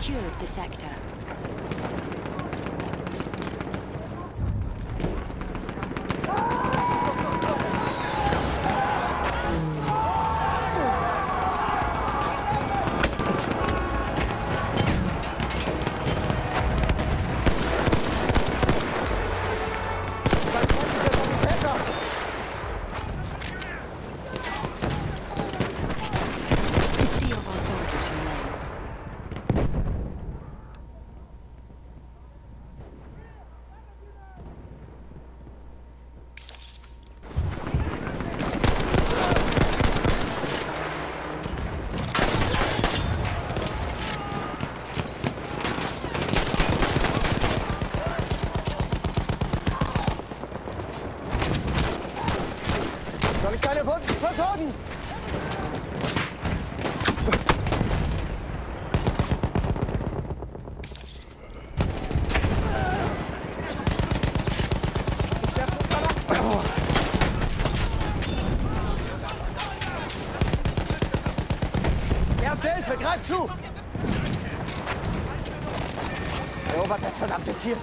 secured the sector. Wunden versorgen! Ich werfe Granaten. Erste Hilfe, greif zu! Erobert das verdammte Ziel.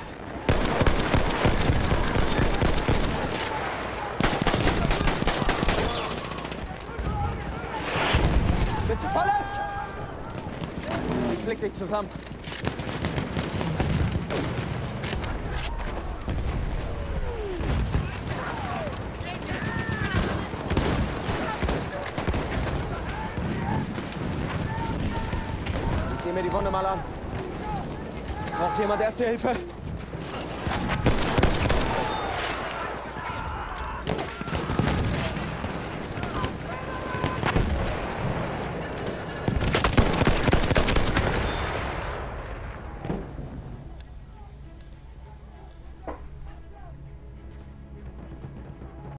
Verletzt? Ich flick dich zusammen. Ich sehe mir die Wunde mal an. Braucht jemand Erste Hilfe?